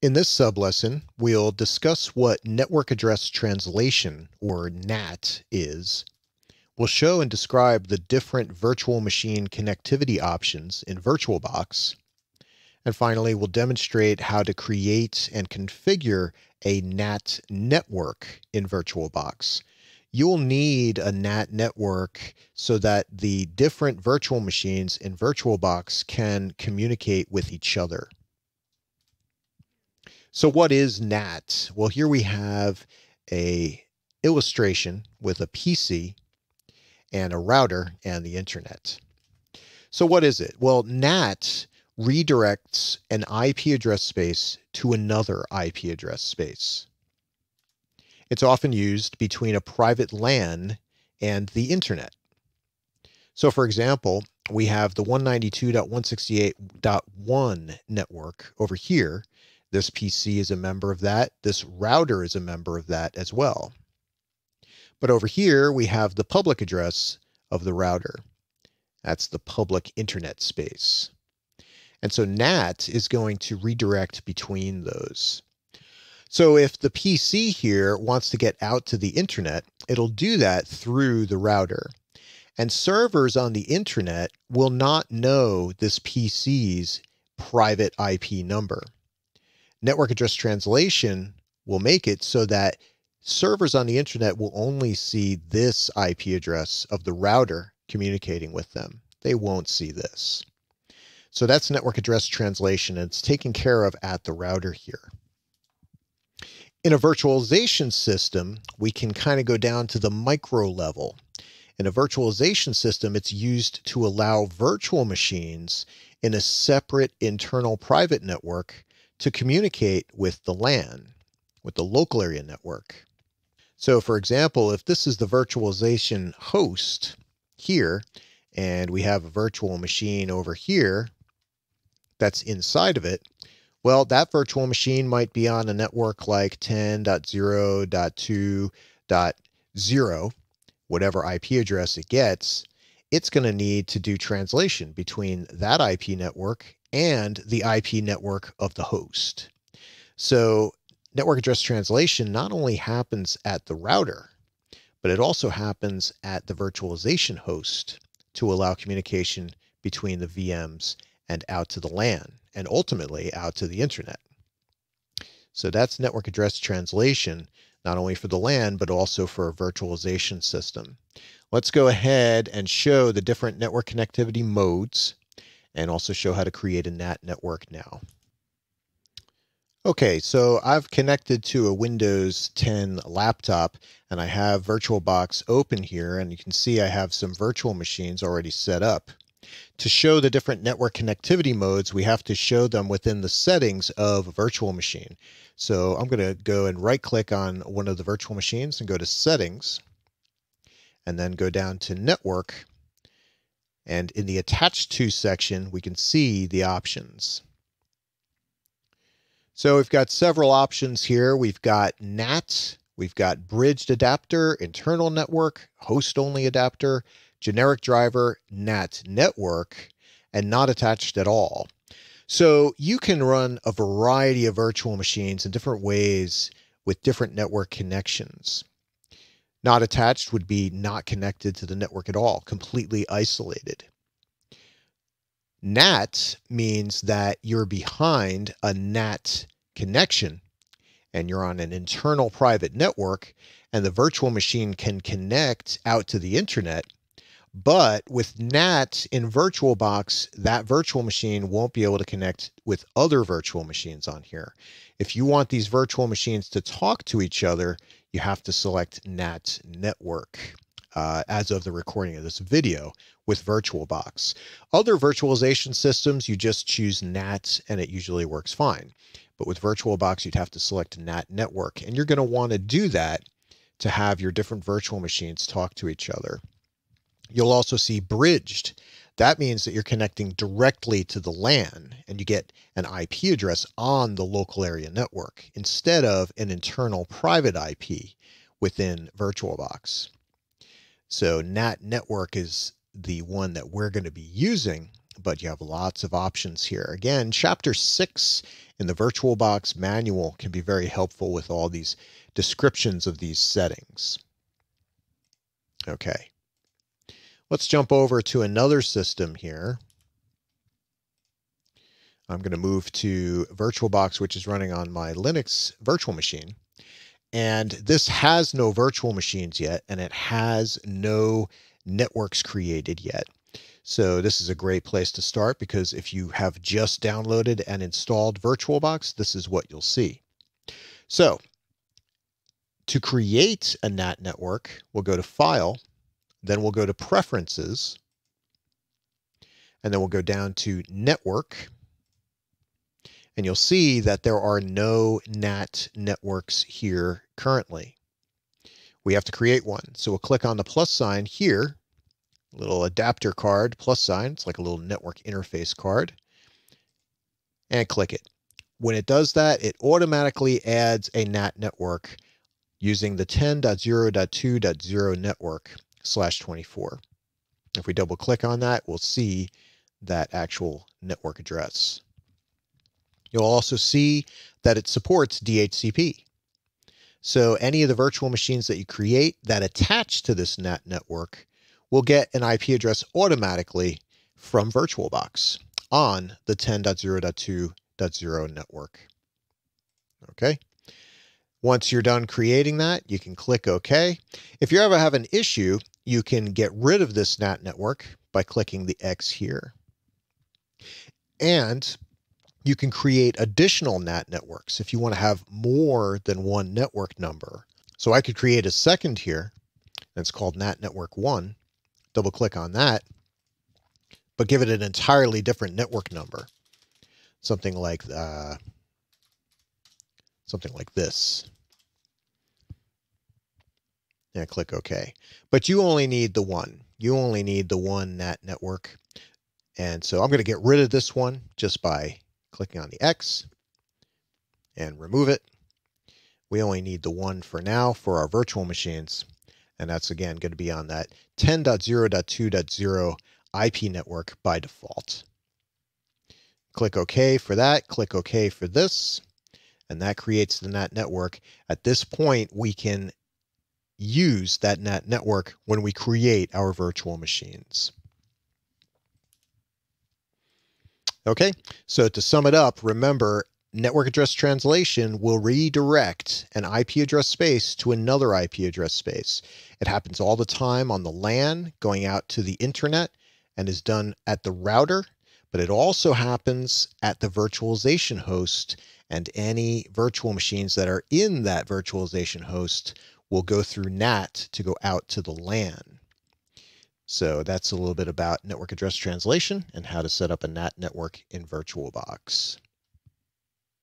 In this sublesson, we'll discuss what Network Address Translation, or NAT, is. We'll show and describe the different virtual machine connectivity options in VirtualBox. And finally, we'll demonstrate how to create and configure a NAT network in VirtualBox. You'll need a NAT network so that the different virtual machines in VirtualBox can communicate with each other. So what is NAT? Well, here we have a illustration with a PC and a router and the internet. So what is it? Well, NAT redirects an IP address space to another IP address space. It's often used between a private LAN and the internet. So for example, we have the 192.168.1 network over here this PC is a member of that. This router is a member of that as well. But over here, we have the public address of the router. That's the public internet space. And so NAT is going to redirect between those. So if the PC here wants to get out to the internet, it'll do that through the router. And servers on the internet will not know this PC's private IP number network address translation will make it so that servers on the internet will only see this IP address of the router communicating with them. They won't see this. So that's network address translation. And it's taken care of at the router here. In a virtualization system, we can kind of go down to the micro level. In a virtualization system, it's used to allow virtual machines in a separate internal private network to communicate with the LAN, with the local area network. So for example, if this is the virtualization host here, and we have a virtual machine over here that's inside of it, well, that virtual machine might be on a network like 10.0.2.0, whatever IP address it gets, it's going to need to do translation between that IP network and the IP network of the host. So network address translation not only happens at the router, but it also happens at the virtualization host to allow communication between the VMs and out to the LAN and ultimately out to the internet. So that's network address translation, not only for the LAN, but also for a virtualization system. Let's go ahead and show the different network connectivity modes and also show how to create a NAT network now. Okay, so I've connected to a Windows 10 laptop and I have VirtualBox open here and you can see I have some virtual machines already set up. To show the different network connectivity modes, we have to show them within the settings of a virtual machine. So I'm going to go and right click on one of the virtual machines and go to settings and then go down to network and in the attached to section, we can see the options. So we've got several options here. We've got NAT, we've got bridged adapter, internal network, host only adapter, generic driver, NAT network, and not attached at all. So you can run a variety of virtual machines in different ways with different network connections. Not attached would be not connected to the network at all, completely isolated. NAT means that you're behind a NAT connection and you're on an internal private network and the virtual machine can connect out to the internet. But with NAT in VirtualBox, that virtual machine won't be able to connect with other virtual machines on here. If you want these virtual machines to talk to each other, you have to select NAT network uh, as of the recording of this video with VirtualBox. Other virtualization systems, you just choose NAT and it usually works fine. But with VirtualBox, you'd have to select NAT network. And you're going to want to do that to have your different virtual machines talk to each other. You'll also see bridged. That means that you're connecting directly to the LAN and you get an IP address on the local area network instead of an internal private IP within VirtualBox. So NAT network is the one that we're going to be using. but you have lots of options here. Again, chapter six in the VirtualBox manual can be very helpful with all these descriptions of these settings. Okay. Let's jump over to another system here. I'm going to move to VirtualBox, which is running on my Linux virtual machine. And this has no virtual machines yet, and it has no networks created yet. So this is a great place to start because if you have just downloaded and installed VirtualBox, this is what you'll see. So to create a NAT network, we'll go to File, then we'll go to Preferences, and then we'll go down to Network, and you'll see that there are no NAT networks here currently. We have to create one. So we'll click on the plus sign here little adapter card plus sign. It's like a little network interface card. And click it. When it does that, it automatically adds a NAT network using the 10.0.2.0 network slash 24. If we double click on that, we'll see that actual network address. You'll also see that it supports DHCP. So any of the virtual machines that you create that attach to this NAT network will get an IP address automatically from VirtualBox on the 10.0.2.0 network. Okay. Once you're done creating that, you can click OK. If you ever have an issue, you can get rid of this NAT network by clicking the X here. And you can create additional NAT networks if you want to have more than one network number. So I could create a second here, and it's called NAT Network 1 double click on that, but give it an entirely different network number. Something like uh, something like this. And click OK. But you only need the one. You only need the one NAT network. And so I'm going to get rid of this one just by clicking on the X and remove it. We only need the one for now for our virtual machines. And that's again going to be on that 10.0.2.0 IP network by default. Click OK for that. Click OK for this. And that creates the NAT network. At this point, we can use that NAT network when we create our virtual machines. Okay, so to sum it up, remember network address translation will redirect an IP address space to another IP address space. It happens all the time on the LAN going out to the internet and is done at the router, but it also happens at the virtualization host and any virtual machines that are in that virtualization host will go through NAT to go out to the LAN. So that's a little bit about network address translation and how to set up a NAT network in VirtualBox.